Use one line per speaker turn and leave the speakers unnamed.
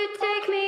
you take me